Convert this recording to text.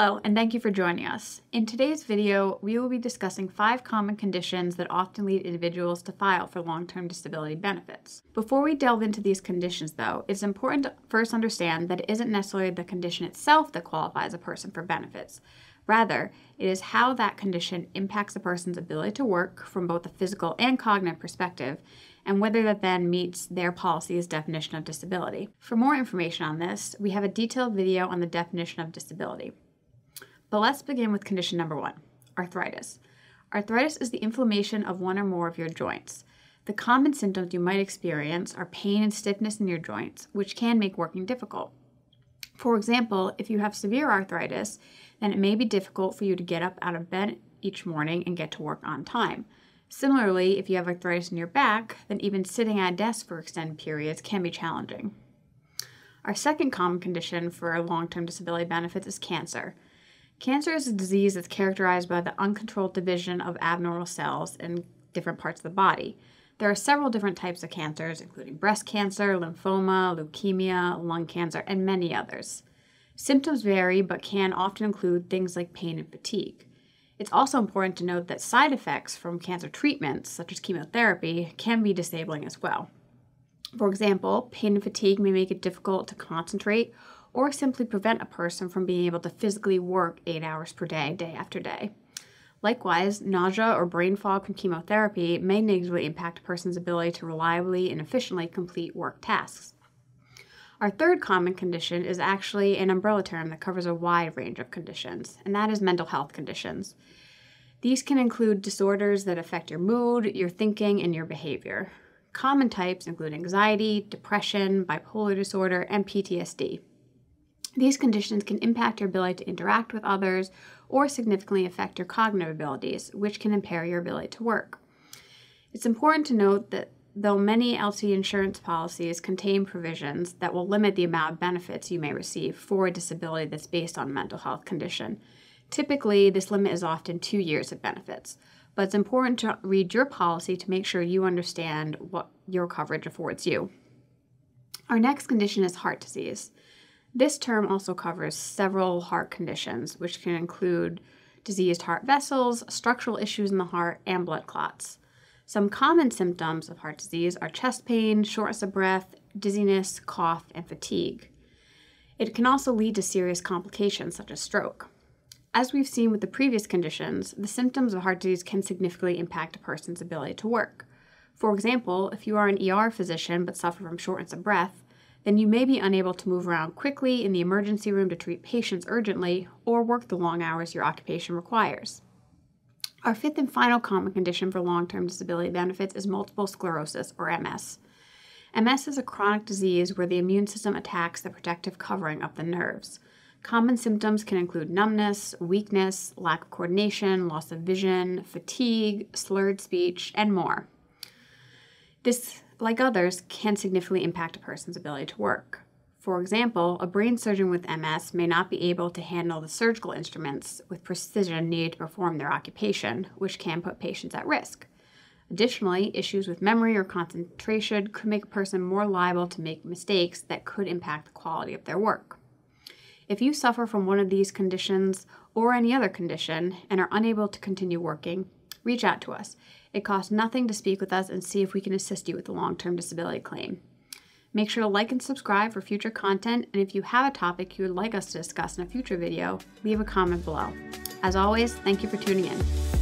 Hello, and thank you for joining us. In today's video, we will be discussing five common conditions that often lead individuals to file for long-term disability benefits. Before we delve into these conditions, though, it's important to first understand that it isn't necessarily the condition itself that qualifies a person for benefits. Rather, it is how that condition impacts a person's ability to work from both a physical and cognitive perspective, and whether that then meets their policy's definition of disability. For more information on this, we have a detailed video on the definition of disability. But let's begin with condition number one arthritis. Arthritis is the inflammation of one or more of your joints. The common symptoms you might experience are pain and stiffness in your joints, which can make working difficult. For example, if you have severe arthritis, then it may be difficult for you to get up out of bed each morning and get to work on time. Similarly, if you have arthritis in your back, then even sitting at a desk for extended periods can be challenging. Our second common condition for long term disability benefits is cancer. Cancer is a disease that's characterized by the uncontrolled division of abnormal cells in different parts of the body. There are several different types of cancers, including breast cancer, lymphoma, leukemia, lung cancer, and many others. Symptoms vary but can often include things like pain and fatigue. It's also important to note that side effects from cancer treatments, such as chemotherapy, can be disabling as well. For example, pain and fatigue may make it difficult to concentrate or simply prevent a person from being able to physically work eight hours per day, day after day. Likewise, nausea or brain fog from chemotherapy may negatively impact a person's ability to reliably and efficiently complete work tasks. Our third common condition is actually an umbrella term that covers a wide range of conditions, and that is mental health conditions. These can include disorders that affect your mood, your thinking, and your behavior. Common types include anxiety, depression, bipolar disorder, and PTSD. These conditions can impact your ability to interact with others or significantly affect your cognitive abilities, which can impair your ability to work. It's important to note that though many LTD insurance policies contain provisions that will limit the amount of benefits you may receive for a disability that's based on a mental health condition, typically this limit is often two years of benefits. But it's important to read your policy to make sure you understand what your coverage affords you. Our next condition is heart disease. This term also covers several heart conditions, which can include diseased heart vessels, structural issues in the heart, and blood clots. Some common symptoms of heart disease are chest pain, shortness of breath, dizziness, cough, and fatigue. It can also lead to serious complications such as stroke. As we've seen with the previous conditions, the symptoms of heart disease can significantly impact a person's ability to work. For example, if you are an ER physician but suffer from shortness of breath, then you may be unable to move around quickly in the emergency room to treat patients urgently or work the long hours your occupation requires. Our fifth and final common condition for long term disability benefits is multiple sclerosis, or MS. MS is a chronic disease where the immune system attacks the protective covering of the nerves. Common symptoms can include numbness, weakness, lack of coordination, loss of vision, fatigue, slurred speech, and more. This like others, can significantly impact a person's ability to work. For example, a brain surgeon with MS may not be able to handle the surgical instruments with precision needed to perform their occupation, which can put patients at risk. Additionally, issues with memory or concentration could make a person more liable to make mistakes that could impact the quality of their work. If you suffer from one of these conditions or any other condition and are unable to continue working, reach out to us. It costs nothing to speak with us and see if we can assist you with a long term disability claim. Make sure to like and subscribe for future content, and if you have a topic you would like us to discuss in a future video, leave a comment below. As always, thank you for tuning in.